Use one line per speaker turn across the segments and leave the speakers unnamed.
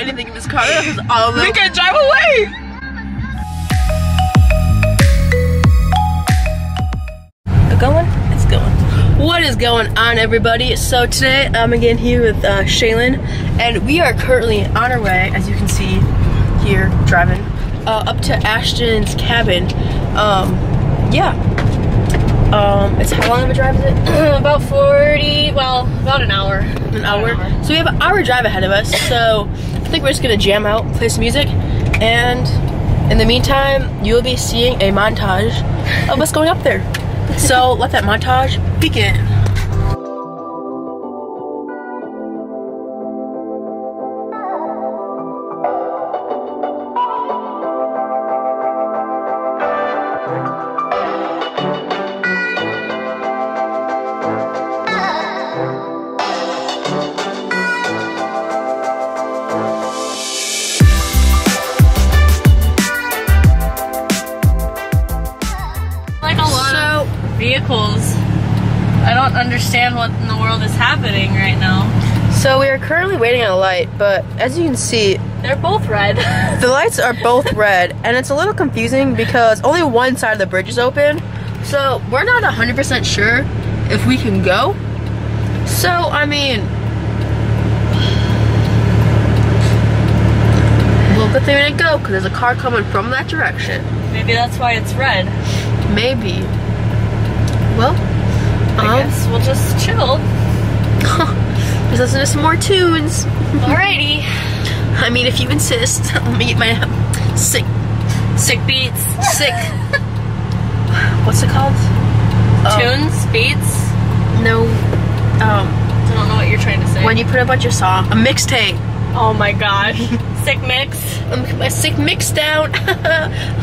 anything in this car. That was all
We can drive away.
going? It's going. What is going on, everybody? So today I'm again here with uh, Shaylin, and we are currently on our way, as you can see here, driving uh, up to Ashtyn's cabin. Um, yeah. Um, it's how long of a drive is it?
about 40, well, about an hour.
An hour. So we have an hour drive ahead of us. So I think we're just gonna jam out, play some music, and in the meantime, you will be seeing a montage of us going up there. So let that montage begin.
Vehicles. I don't understand what in the world is happening right now.
So we are currently waiting at a light, but as you can see,
They're both red.
the lights are both red, and it's a little confusing because only one side of the bridge is open. So we're not 100% sure if we can go. So, I mean, well, good thing we didn't go because there's a car coming from that direction.
Maybe that's why it's red.
Maybe. Well,
I
um,
guess we'll just chill.
just listen to some more tunes.
Alrighty.
I mean, if you insist, let me get my sick,
Sick beats.
sick. What's it called? Oh,
Tunes, beats.
No. Um,
I don't know what you're trying to say.
when you put a bunch of songs, a mixtape,
oh my gosh. Sick mix.
um, my sick mix down.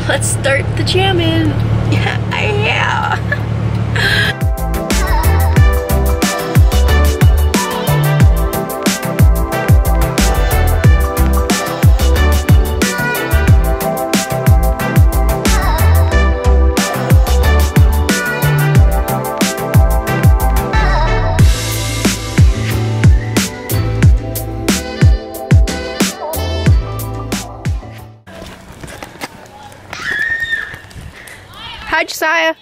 Let's start the jamming. Yeah, yeah. Hi, Josiah.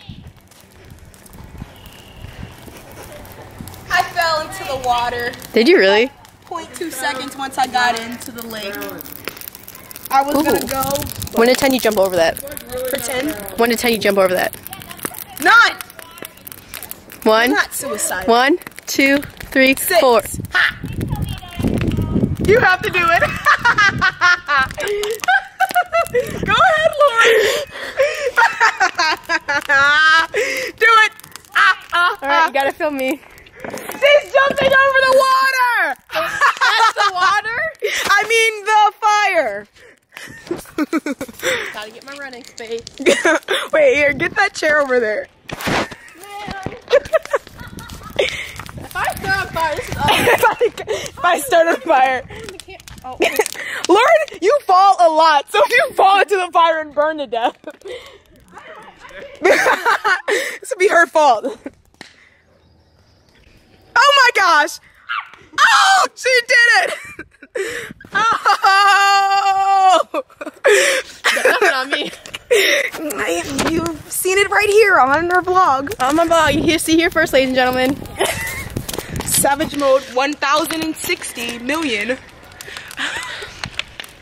I fell into the water.
Did you really?
0.2 seconds once I got into the lake. I was
Ooh.
gonna go
When did 10 you jump over that?
for 10.
When did 10 you jump over that?
Nine!
One,
Not suicide.
one, two, three,
Six.
four.
Ha! You have to do it. Go ahead, Lauren. do it. Ah, ah,
All right,
ah.
you gotta film me.
She's jumping over the water. That's the water? I mean the fire.
Gotta get my running space.
Wait, here, get that chair over there.
If I start on fire, this is
if, I, if I start on fire. Oh. Lauren, you fall a lot, so if you fall into the fire and burn to death, this would be her fault. Oh my gosh! Oh, she did it! Oh!
nothing on me.
I- You've seen it right here on our vlog.
On my blog, you see here first, ladies and gentlemen.
Savage mode 1060 million.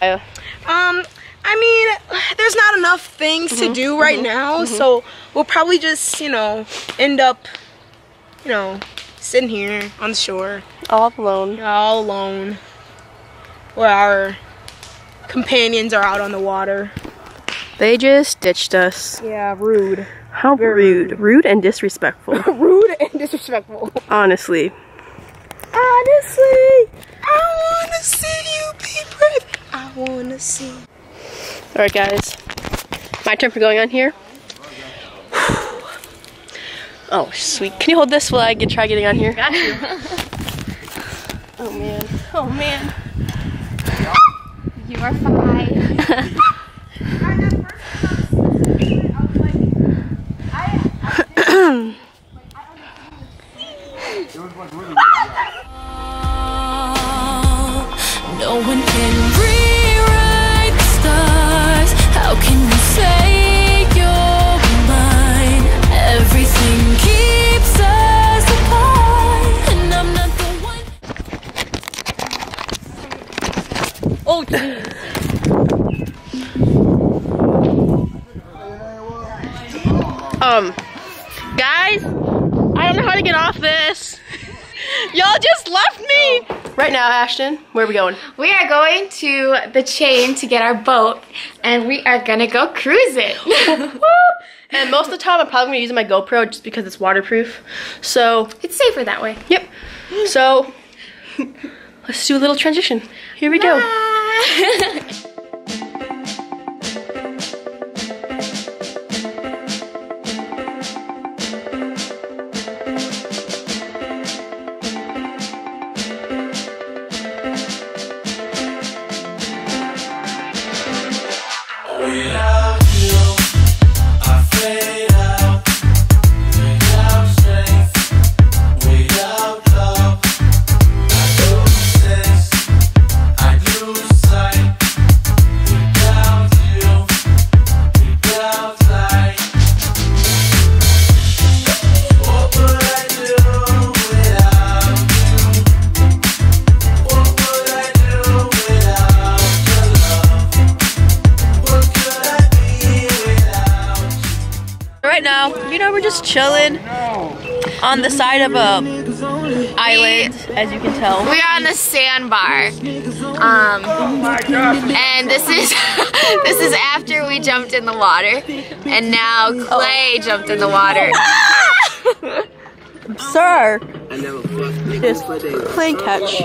Uh,
Um, I mean, there's not enough things to do right now, so we'll probably just, you know, end up, you know, sitting here on the shore,
all alone.
all alone, where our companions are out on the water.
They just ditched us.
Yeah, rude.
How rude. Rude and disrespectful.
rude and disrespectful.
Honestly.
Honestly, I wanna see you be brave. I wanna see.
Alright, guys. My turn for going on here. Oh, sweet. Can you hold this while I get, try getting on here?
Got you.
Oh, man. Oh, man.
You are fine.
No one
Um, guys, I don't know how to get off this. Y'all just left me. Right now, Ashtyn, where are we going?
We are going to the chain to get our boat and we are gonna go cruising.
And most of the time, I'm probably gonna use my GoPro just because it's waterproof. So,
it's safer that way.
yep. So, let's do a little transition. Here we go. Just chilling on the side of a island, as you can tell.
We are on the sandbar. Um, and this is this is after we jumped in the water, and now Clay jumped in the water.
Sir, just playing catch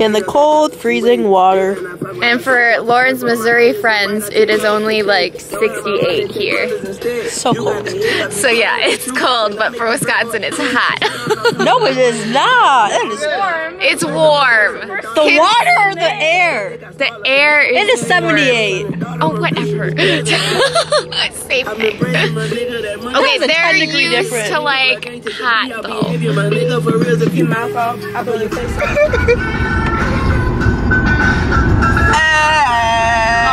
in the cold, freezing water.
And for Lauren's, Missouri friends, it is only like 68 here.
So cold.
So yeah, it's cold, but for Wisconsin, it's hot.
No, it is not. It is warm.
it's warm.
the water or the air.
The air is.
It is 78.
Oh, whatever. Same thing. Okay, they're
10 degree
used
difference.
to like hot though.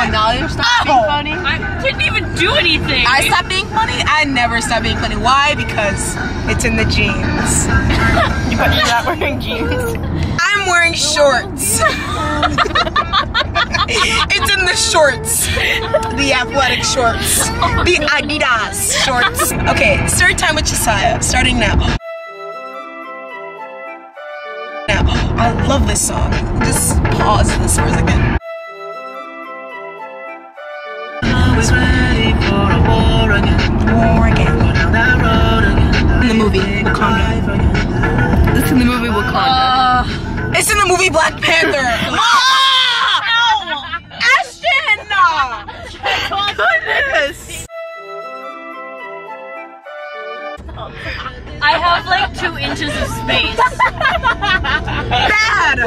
Oh, now you're stopping being oh. funny.
I didn't even do anything.
I stop being funny. I never stop being funny. Why? Because it's in the jeans.
You're not wearing jeans.
I'm wearing shorts. it's in the shorts. The athletic shorts. The Adidas shorts. Okay, story time with Josiah. Starting now. Now, I love this song. Just pause this for a second. War again. In the movie, Wakanda.
This is in the movie Wakanda.
Uh, it's in the movie Black Panther.
Ah! Two inches of space.
Bad!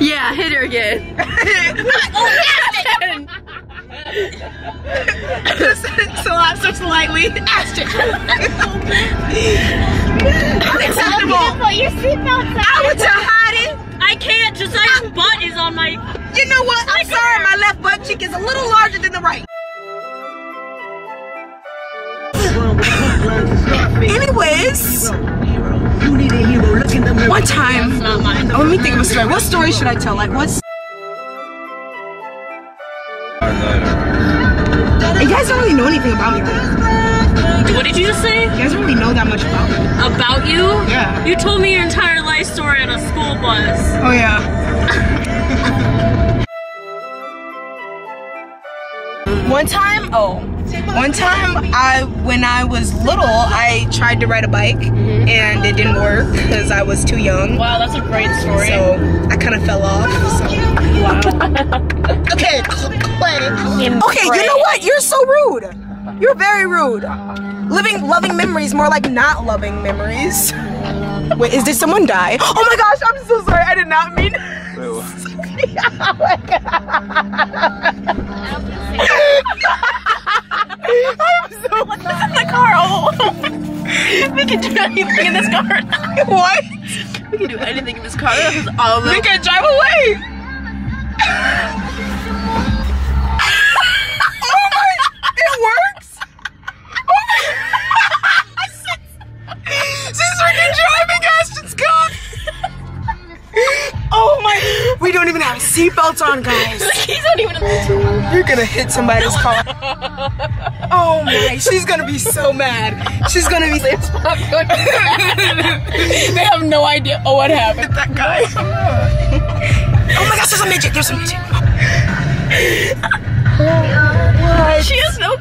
Yeah, hit her again.
Oh, so I'm so slightly Ashtyn. Acceptable.
Put your seatbelts on.
I want to hide it.
I can't. Josiah's butt is on my.
You know what? I'm sorry, my left butt cheek is a little larger than the right. Anyways, one time,
Not mine.
oh, let me think of a story. What story should I tell? Like, what's. You guys don't really know anything about me, right?
What did you just say
You guys don't really know that much about me.
about you?
Yeah.
You told me your entire life story on a school bus.
Oh, yeah. One time, oh, one time I, when I was little, I tried to ride a bike mm-hmm. and it didn't work because I was too young.
Wow, that's a great story.
So I kind of fell off. So. okay, Clay. Okay, you know what? You're so rude. You're very rude. Living, loving memories, more like not loving memories. Wait, is did someone die? Oh my gosh, I'm so sorry. I did not mean. oh my god. I'm so. In the car? Oh. we can do anything in this car. what?
We can do anything in this car. This is all
We can drive away. oh my! It works. Oh my! Since we're driving, Ashtyn's gone. Oh my! We do don't even have seatbelts on, guys.
He's not even.
You're gonna hit somebody's car. Oh my, she's gonna be so mad. She's gonna be.
they have no idea oh, what happened.
that guy. Oh my gosh, there's a midget. There's a midget.
She has no.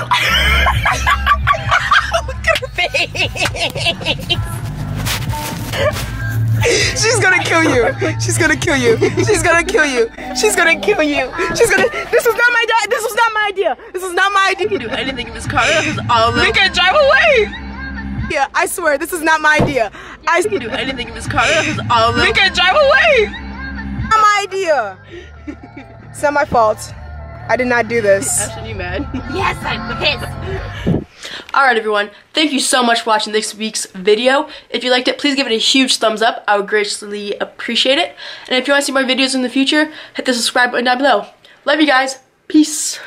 She's gonna kill you. She's gonna kill you. She's gonna kill you. She's gonna kill you. She's gonna. This was not my idea. This was not my idea. This was not my idea.
can do anything in this car. This is all of them.
Make her drive away. Yeah, I swear, this is not my idea. I
can do anything in this car. This is all of them.
Make her drive away. Not my idea. It's not my fault. I did not do this.
Ashtyn, you mad?
Yes, I'm pissed.
Alright everyone, thank you so much for watching this week's video. If you liked it, please give it a huge thumbs up. I would greatly appreciate it. And if you want to see more videos in the future, hit the subscribe button down below. Love you guys. Peace.